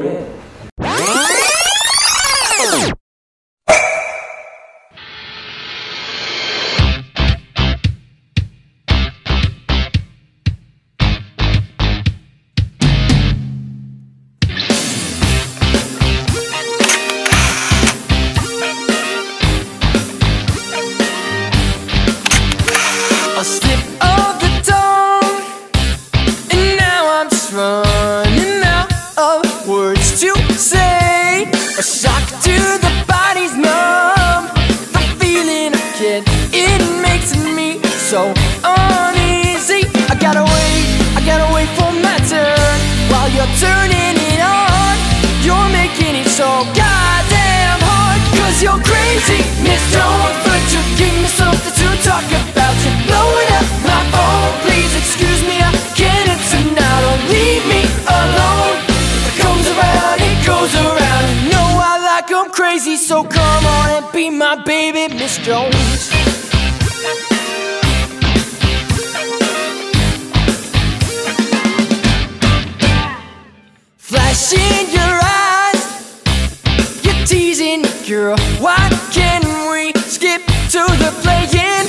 have so uneasy. I gotta wait, I gotta wait for my turn while you're turning it on. You're making it so goddamn hard, cause you're crazy, Miss Jones. But you give me something to talk about. You're blowing up my phone. Please excuse me, I can't answer now. Don't leave me alone. It comes around, it goes around. You know I like 'em crazy, so come on and be my baby, Miss Jones. In your eyes, you're teasing, girl. Why can't we skip to the playing?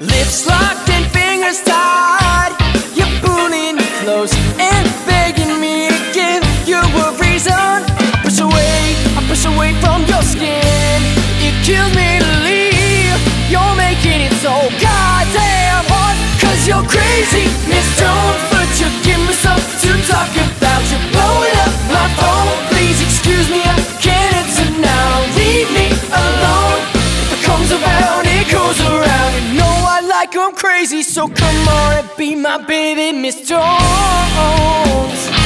Lips locked and fingers tied. You're pulling close and begging me to give you a reason. I push away, I push away from your skin. It kills me to leave. You're making it so goddamn hard. Cause you're crazy, Miss Jones. I like 'em crazy, so come on and be my baby, Miss Jones.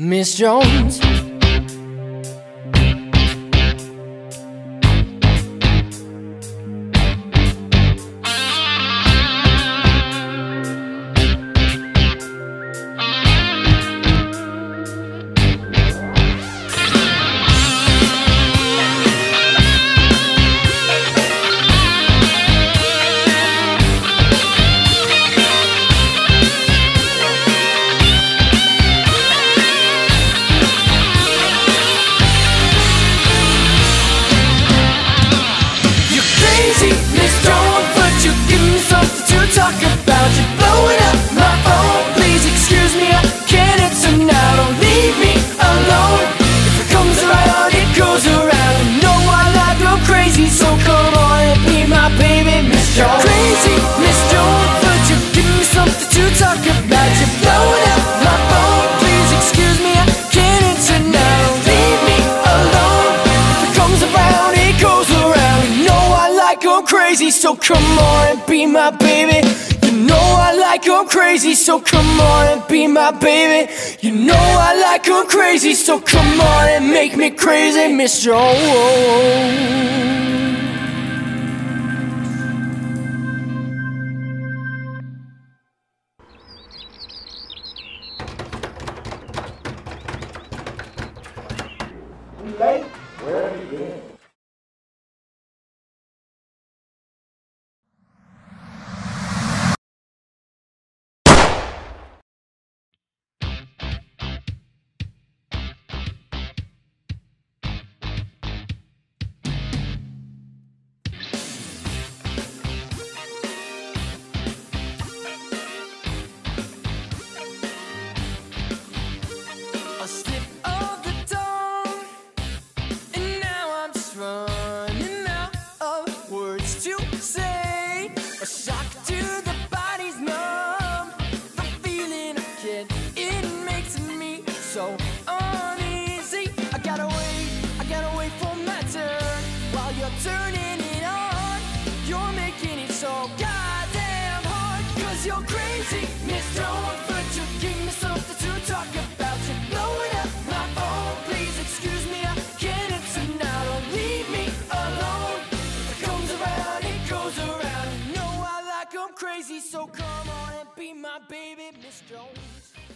Miss Jones. Crazy, so come on and be my baby. You know I like 'em crazy, so come on and be my baby. You know I like 'em crazy, so come on and make me crazy, Miss Jones. Late? Oh, oh, oh. Where have you been? Running out of words to say. A shock to the body's numb. The feeling I get, it makes me so uneasy. I gotta wait, I gotta wait for my turn while you're turning it on. You're making it so goddamn hard, cause you're crazy, baby, Miss Jones.